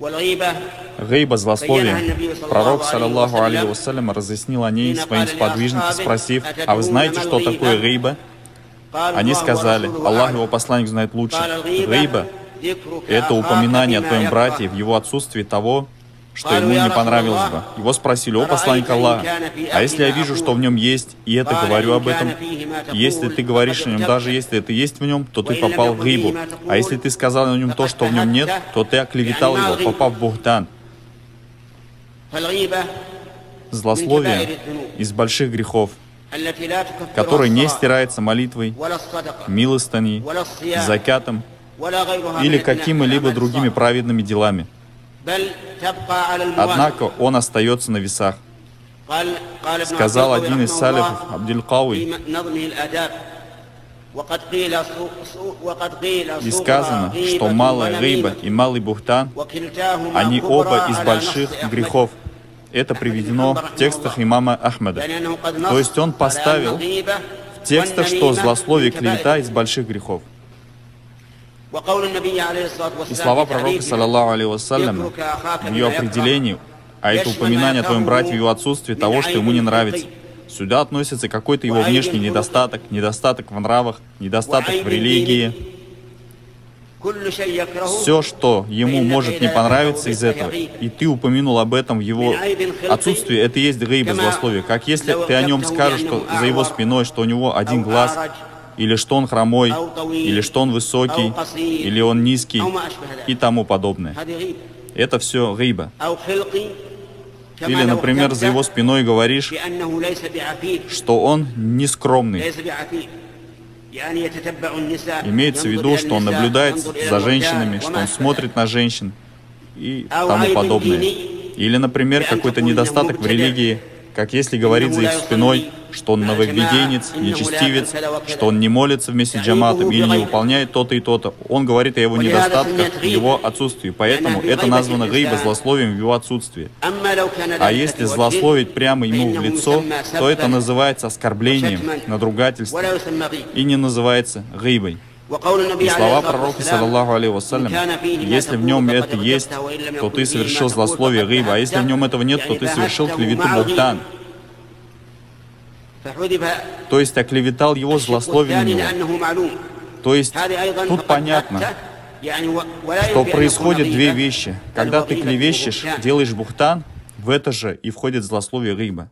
Гейба, злословие. Пророк, саллаллаху алейхи вассалям, разъяснил о ней своим сподвижникам, спросив, а вы знаете, что такое гейба? Они сказали, Аллах его посланник знает лучше. Гейба — это упоминание о твоем брате в его отсутствии того, что ему не понравилось бы. Его спросили, о посланник Аллаха, а если я вижу, что в нем есть, и это говорю об этом, если ты говоришь о нем, даже если это есть в нем, то ты попал в гибу. А если ты сказал о нем то, что в нем нет, то ты оклеветал его, попав в бухтан. Злословие из больших грехов, который не стирается молитвой, милостыней, закятом или какими-либо другими праведными делами. Однако он остается на весах. Сказал один из салифов, Абдиль-Кауи, и сказано, что малая рыба и малый бухтан, они оба из больших грехов. Это приведено в текстах имама Ахмеда. То есть он поставил в текстах, что злословие клевета из больших грехов. И слова пророка, саллаллаху алейhi вассалям, в ее определении, а это упоминание о твоем брате в его отсутствии того, что ему не нравится. Сюда относится какой-то его внешний недостаток, недостаток в нравах, недостаток в религии. Все, что ему может не понравиться из этого, и ты упомянул об этом в его отсутствии, это и есть гейба, злословие. Как если ты о нем скажешь, что за его спиной, что у него один глаз, или что он хромой, или что он высокий, или он низкий и тому подобное. Это все гейба. Или, например, за его спиной говоришь, что он нескромный. Имеется в виду, что он наблюдает за женщинами, что он смотрит на женщин и тому подобное. Или, например, какой-то недостаток в религии, как если говорить за их спиной, что он нововведенец, нечестивец, что он не молится вместе с джаматом или не выполняет то-то и то-то. Он говорит о его недостатках, его отсутствии. Поэтому это названо гейба злословием в его отсутствии. А если злословить прямо ему в лицо, то это называется оскорблением, надругательством и не называется гейбой. И слова пророка, саллаллаху алейhi вассалям, если в нем это есть, то ты совершил злословие гейба, а если в нем этого нет, то ты совершил клевету бухтан. То есть оклеветал его, злословие на него. То есть тут понятно, что происходят две вещи. Когда ты клевещешь, делаешь бухтан, в это же и входит злословие гейба.